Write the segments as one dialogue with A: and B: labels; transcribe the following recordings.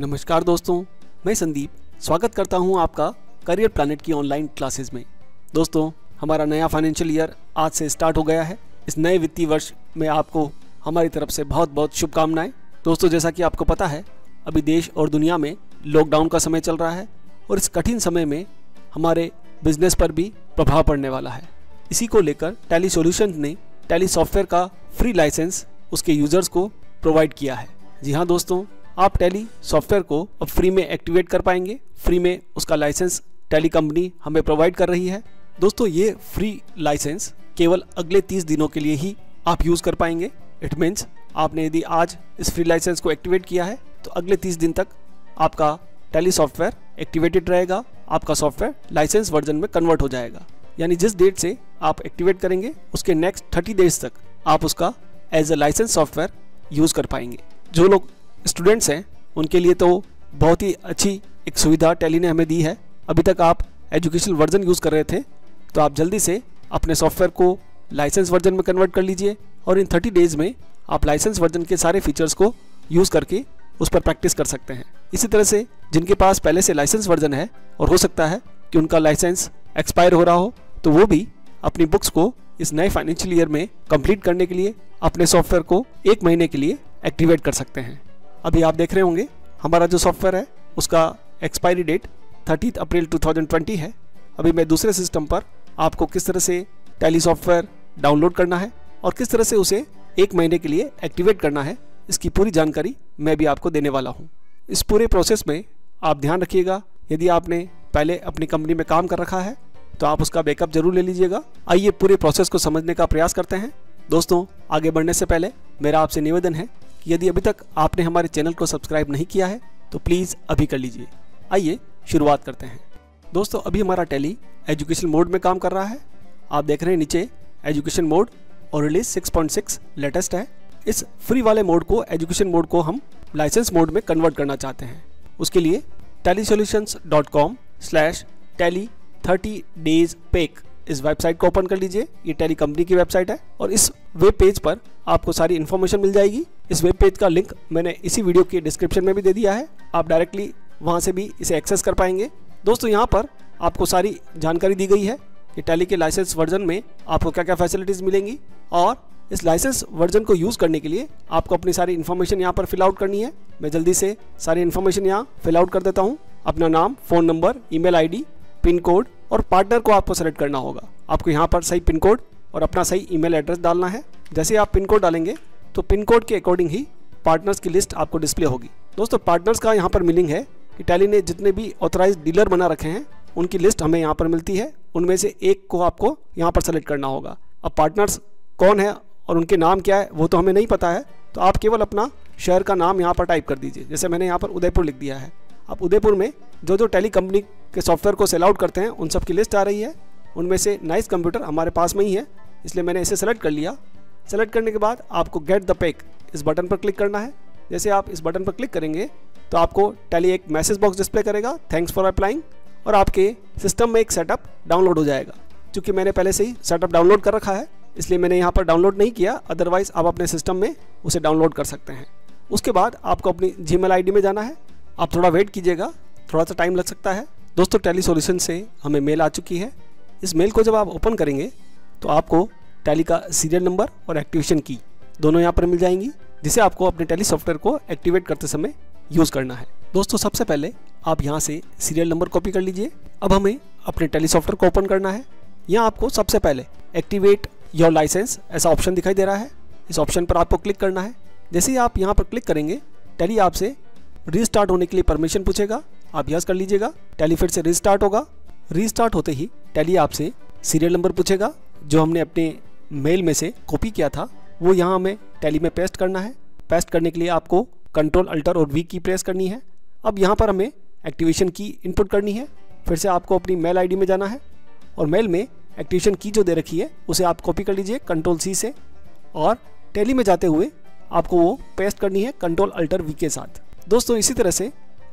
A: नमस्कार दोस्तों, मैं संदीप। स्वागत करता हूँ आपका करियर प्लानट की ऑनलाइन क्लासेस में। दोस्तों, हमारा नया फाइनेंशियल ईयर आज से स्टार्ट हो गया है। इस नए वित्तीय वर्ष में आपको हमारी तरफ़ से बहुत बहुत शुभकामनाएँ। दोस्तों, जैसा कि आपको पता है, अभी देश और दुनिया में लॉकडाउन का समय चल रहा है और इस कठिन समय में हमारे बिज़नेस पर भी प्रभाव पड़ने वाला है। इसी को लेकर टैली सॉल्यूशंस ने टैली सॉफ्टवेयर का फ्री लाइसेंस उसके यूज़र्स को प्रोवाइड किया है। जी हाँ दोस्तों आप टैली सॉफ्टवेयर को अब फ्री में एक्टिवेट कर पाएँगे। फ्री में उसका लाइसेंस टैली कंपनी हमें प्रोवाइड कर रही है। दोस्तों, ये फ्री लाइसेंस केवल अगले 30 दिनों के लिए ही आप यूज़ कर पाएँगे। इट मीन्स आपने यदि आज इस फ्री लाइसेंस को एक्टिवेट किया है तो अगले 30 दिन तक आपका टैली सॉफ्टवेयर एक्टिवेटेड रहेगा। आपका सॉफ्टवेयर लाइसेंस वर्जन में कन्वर्ट हो जाएगा। यानी जिस डेट से आप एक्टिवेट करेंगे, उसके नेक्स्ट थर्टी डेज़ तक आप उसका as a licence software use कर पाएँगे। जो लोग स्टूडेंट्स हैं, उनके लिए तो बहुत ही अच्छी एक सुविधा टेली ने हमें दी है। अभी तक आप एजुकेशनल वर्जन यूज़ कर रहे थे तो आप जल्दी से अपने सॉफ्टवेयर को लाइसेंस वर्जन में कन्वर्ट कर लीजिए और इन 30 डेज़ में आप लाइसेंस वर्जन के सारे फीचर्स को यूज़ करके उस पर प्रैक्टिस कर सकते हैं। इसी तरह से जिनके पास पहले से लाइसेंस वर्जन है और हो सकता है कि उनका लाइसेंस एक्सपायर हो रहा हो तो वो भी अपनी बुक्स को इस नए फाइनेंशियल ईयर में कंप्लीट करने के लिए अपने सॉफ्टवेयर को एक महीने के लिए एक्टिवेट कर सकते हैं। अभी आप देख रहे होंगे, हमारा जो सॉफ्टवेयर है, उसका एक्सपायरी डेट थर्टी अप्रैल 2020 है। अभी मैं दूसरे सिस्टम पर आपको किस तरह से टैली सॉफ्टवेयर डाउनलोड करना है और किस तरह से उसे एक महीने के लिए एक्टिवेट करना है, इसकी पूरी जानकारी मैं भी आपको देने वाला हूँ। इस पूरे प्रोसेस में आप ध्यान रखिएगा, यदि आपने पहले अपनी कंपनी में काम कर रखा है तो आप उसका बैकअप ज़रूर ले लीजिएगा। आइए पूरे प्रोसेस को समझने का प्रयास करते हैं। दोस्तों, आगे बढ़ने से पहले मेरा आपसे निवेदन है यदि अभी तक आपने हमारे चैनल को सब्सक्राइब नहीं किया है तो प्लीज़ अभी कर लीजिए। आइए शुरुआत करते हैं। दोस्तों, अभी हमारा टैली एजुकेशन मोड में काम कर रहा है। आप देख रहे हैं नीचे एजुकेशन मोड और रिलीज़ 6.6 लेटेस्ट है। इस फ्री वाले मोड को, एजुकेशन मोड को हम लाइसेंस मोड में कन्वर्ट करना चाहते हैं। उसके लिए Tally solutions dot com slash Tally thirty days pack इस वेबसाइट को ओपन कर लीजिए। ये टेली कंपनी की वेबसाइट है और इस वेब पेज पर आपको सारी इन्फॉर्मेशन मिल जाएगी। इस वेब पेज का लिंक मैंने इसी वीडियो के डिस्क्रिप्शन में भी दे दिया है। आप डायरेक्टली वहाँ से भी इसे एक्सेस कर पाएँगे। दोस्तों, यहाँ पर आपको सारी जानकारी दी गई है कि टैली के लाइसेंस वर्जन में आपको क्या क्या फैसिलिटीज़ मिलेंगी और इस लाइसेंस वर्जन को यूज़ करने के लिए आपको अपनी सारी इन्फॉर्मेशन यहाँ पर फिल आउट करनी है। मैं जल्दी से सारी इन्फॉर्मेशन यहाँ फिल आउट कर देता हूँ। अपना नाम phone number email ID pin code और पार्टनर को आपको सेलेक्ट करना होगा। आपको यहाँ पर सही पिन कोड और अपना सही ईमेल एड्रेस डालना है। जैसे आप पिन कोड डालेंगे तो पिन कोड के अकॉर्डिंग ही पार्टनर्स की लिस्ट आपको डिस्प्ले होगी। दोस्तों पार्टनर्स का यहाँ पर मीनिंग है कि टैली ने जितने भी ऑथराइज डीलर बना रखे हैं, उनकी लिस्ट हमें यहाँ पर मिलती है। उनमें से एक को आपको यहाँ पर सेलेक्ट करना होगा। अब पार्टनर्स कौन है और उनके नाम क्या है, वो तो हमें नहीं पता है। तो आप केवल अपना शहर का नाम यहाँ पर टाइप कर दीजिए। जैसे मैंने यहाँ पर उदयपुर लिख दिया है। अब उदयपुर में जो जो टेली कंपनी के सॉफ्टवेयर को सेल आउट करते हैं, उन सब की लिस्ट आ रही है। उनमें से नाइस कंप्यूटर हमारे पास में ही है, इसलिए मैंने इसे सेलेक्ट कर लिया। सेलेक्ट करने के बाद आपको गेट द पैक इस बटन पर क्लिक करना है। जैसे आप इस बटन पर क्लिक करेंगे तो आपको टैली एक मैसेज बॉक्स डिस्प्ले करेगा थैंक्स फॉर अप्लाइंग और आपके सिस्टम में एक सेटअप डाउनलोड हो जाएगा। क्योंकि मैंने पहले से ही सेटअप डाउनलोड कर रखा है, इसलिए मैंने यहाँ पर डाउनलोड नहीं किया अदरवाइज़ आप अपने सिस्टम में उसे डाउनलोड कर सकते हैं। उसके बाद आपको अपनी जी मेल में जाना है। आप थोड़ा वेट कीजिएगा थोड़ा सा टाइम लग सकता है। दोस्तों टेली सोल्यूशन से हमें मेल आ चुकी है। इस मेल को जब आप ओपन करेंगे तो आपको टैली का सीरियल नंबर और एक्टिवेशन की दोनों यहाँ पर मिल जाएँगी, जिसे आपको अपने टैली सॉफ्टवेयर को एक्टिवेट करते समय यूज़ करना है। दोस्तों, सबसे पहले आप यहाँ से सीरियल नंबर कॉपी कर लीजिए। अब हमें अपने टैली सॉफ्टवेयर को ओपन करना है। यहाँ आपको सबसे पहले एक्टिवेट योर लाइसेंस ऐसा ऑप्शन दिखाई दे रहा है। इस ऑप्शन पर आपको क्लिक करना है। जैसे ही आप यहाँ पर क्लिक करेंगे टैली आपसे रीस्टार्ट होने के लिए परमिशन पूछेगा। आप यस कर लीजिएगा। टैली फिर से रीस्टार्ट होगा। रीस्टार्ट होते ही टैली आपसे सीरियल नंबर पूछेगा, जो हमने अपने मेल में से कॉपी किया था। वो यहाँ हमें टैली में पेस्ट करना है। पेस्ट करने के लिए आपको कंट्रोल अल्टर और वी की प्रेस करनी है। अब यहाँ पर हमें एक्टिवेशन की इनपुट करनी है। फिर से आपको अपनी मेल आईडी में जाना है। और मेल में एक्टिवेशन की जो दे रखी है, उसे आप कॉपी कर लीजिए कंट्रोल सी से। और टैली में जाते हुए आपको वो पेस्ट करनी है कंट्रोल अल्टर वी के साथ। दोस्तों, इसी तरह से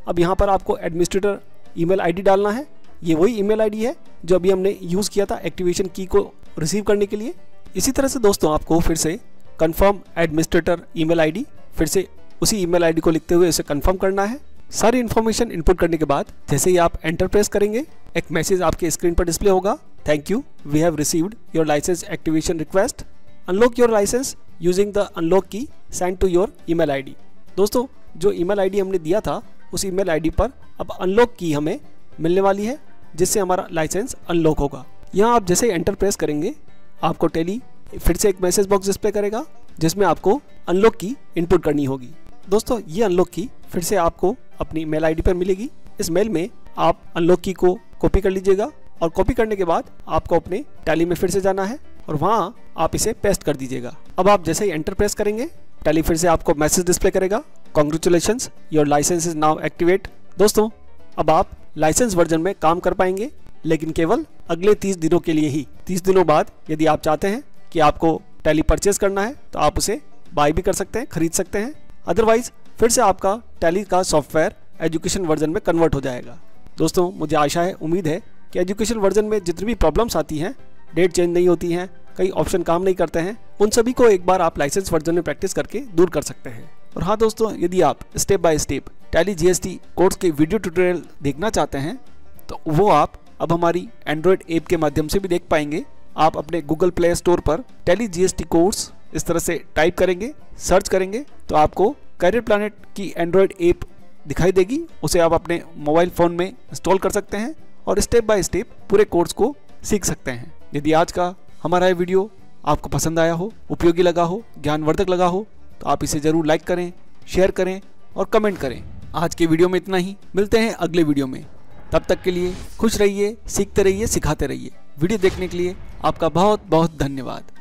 A: अब यहाँ पर आपको एडमिनिस्ट्रेटर ईमेल आईडी डालना है। ये वही ईमेल आईडी है जो अभी हमने यूज़ किया था एक्टिवेशन की को रिसीव करने के लिए। इसी तरह से दोस्तों, आपको फिर से कंफर्म एडमिनिस्ट्रेटर ईमेल आईडी फिर से उसी ईमेल आईडी को लिखते हुए इसे कंफर्म करना है। सारी इन्फॉर्मेशन इनपुट करने के बाद जैसे ही आप एंटर प्रेस करेंगे, एक मैसेज आपके स्क्रीन पर डिस्प्ले होगा। Thank you we have received your licence activation request unlock your licence using the unlock key sent to your email ID दोस्तों जो ईमेल आईडी हमने दिया था, उस ईमेल आईडी पर अब अनलॉक की हमें मिलने वाली है, जिससे हमारा लाइसेंस अनलॉक होगा। यहाँ आप जैसे एंटर प्रेस करेंगे, आपको टेली फिर से एक मैसेज बॉक्स डिस्प्ले करेगा, जिसमें आपको अनलॉक की इनपुट करनी होगी। दोस्तों, ये अनलॉक की फिर से आपको अपनी मेल आईडी पर मिलेगी। इस मेल में आप अनलॉक की को कॉपी कर लीजिएगा और कॉपी करने के बाद आपको अपने टैली में फिर से जाना है और वहाँ आप इसे पेस्ट कर दीजिएगा। अब आप जैसे ही एंटर प्रेस करेंगे टैली फिर से आपको मैसेज डिस्प्ले करेगा। Congratulation your licence is now activate दोस्तों, अब आप लाइसेंस वर्जन में काम कर पाएँगे, लेकिन केवल अगले 30 दिनों के लिए ही। 30 दिनों बाद यदि आप चाहते हैं कि आपको टैली परचेज करना है तो आप उसे बाय भी कर सकते हैं, खरीद सकते हैं। अदरवाइज़ फिर से आपका टैली का सॉफ्टवेयर एजुकेशन वर्जन में कन्वर्ट हो जाएगा। दोस्तों, मुझे आशा है, उम्मीद है कि एजुकेशन वर्जन में जितनी भी प्रॉब्लम्स आती हैं डेट चेंज नहीं होती हैं, कई ऑप्शन काम नहीं करते हैं, उन सभी को एक बार आप लाइसेंस वर्जन में प्रैक्टिस करके दूर कर सकते हैं। और हाँ दोस्तों, यदि आप step by step Tally GST course के वीडियो ट्यूटोरियल देखना चाहते हैं तो वो आप अब हमारी एंड्रॉयड ऐप के माध्यम से भी देख पाएँगे। आप अपने गूगल प्ले स्टोर पर टेली जीएसटी कोर्स इस तरह से टाइप करेंगे सर्च करेंगे तो आपको करियर प्लानट की एंड्रॉयड ऐप दिखाई देगी। उसे आप अपने मोबाइल फ़ोन में इंस्टॉल कर सकते हैं और स्टेप बाय स्टेप पूरे कोर्स को सीख सकते हैं। यदि आज का हमारा ये वीडियो आपको पसंद आया हो, उपयोगी लगा हो, ज्ञानवर्धक लगा हो तो आप इसे ज़रूर लाइक करें शेयर करें और कमेंट करें। आज के वीडियो में इतना ही। मिलते हैं अगले वीडियो में। तब तक के लिए खुश रहिए, सीखते रहिए, सिखाते रहिए। वीडियो देखने के लिए आपका बहुत बहुत धन्यवाद।